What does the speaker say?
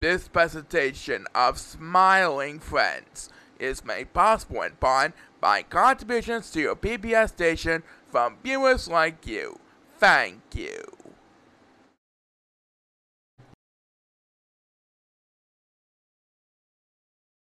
This presentation of Smiling Friends is made possible in part by contributions to your PBS station from viewers like you. Thank you.